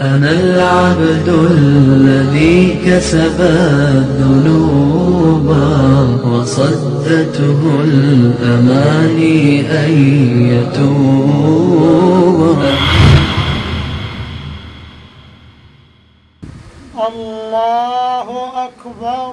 أنا العبد الذي كسب الذنوب وصدته الأماني أن يتوب. الله أكبر.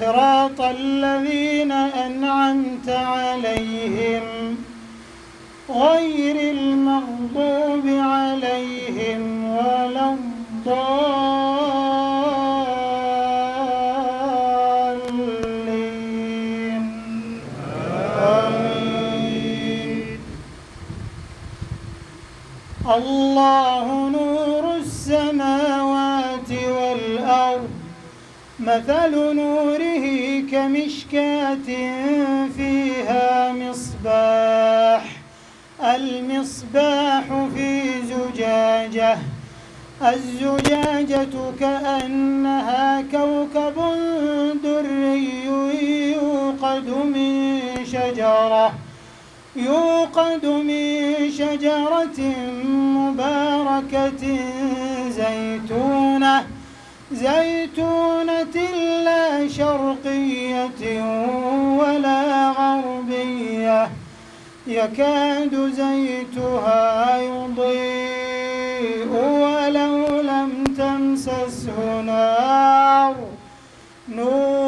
صراط الذين أنعمت عليهم غير المغضوب عليهم ولا الضالين. آمين. الله نور السماوات والأرض مثل نوره كمشكاة فيها مصباح. المصباح في زجاجة. الزجاجة كأنها كوكب دري يوقد من شجرة. يوقد من شجرة مباركة زيتونة. زيتونة لا شرقية ولا غربية. يكاد زيتها يضيء ولو لم تمسسه نار. نور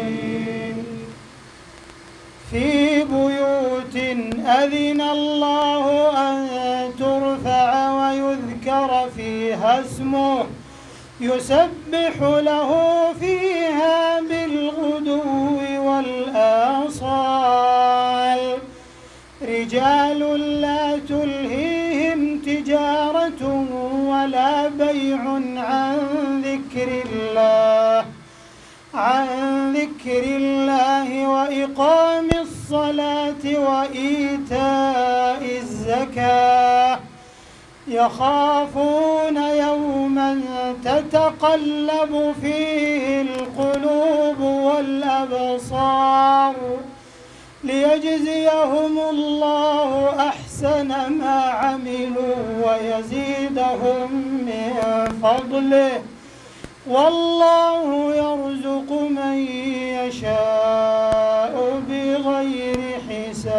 آمين في بيوت أذن الله أن ترفع ويذكر فيها اسمه يسبح له فيها ولا بيع عن ذكر الله عن ذكر الله وإقام الصلاة وإيتاء الزكاة. يخافون يوما تتقلب فيه القلوب الأبصار ليجزيهم الله أحسن ما عملوا ويزيدهم من فضله. والله يرزق من يشاء بغير حساب.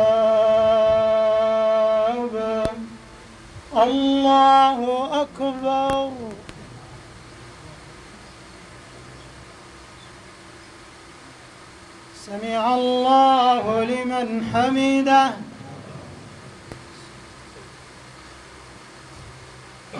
الله أكبر. سمع الله لمن حمده.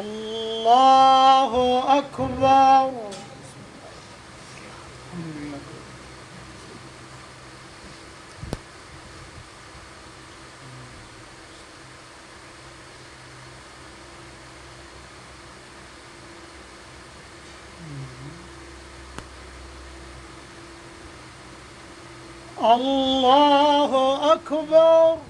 الله أكبر الله أكبر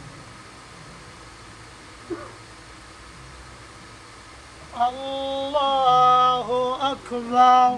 الله أكبر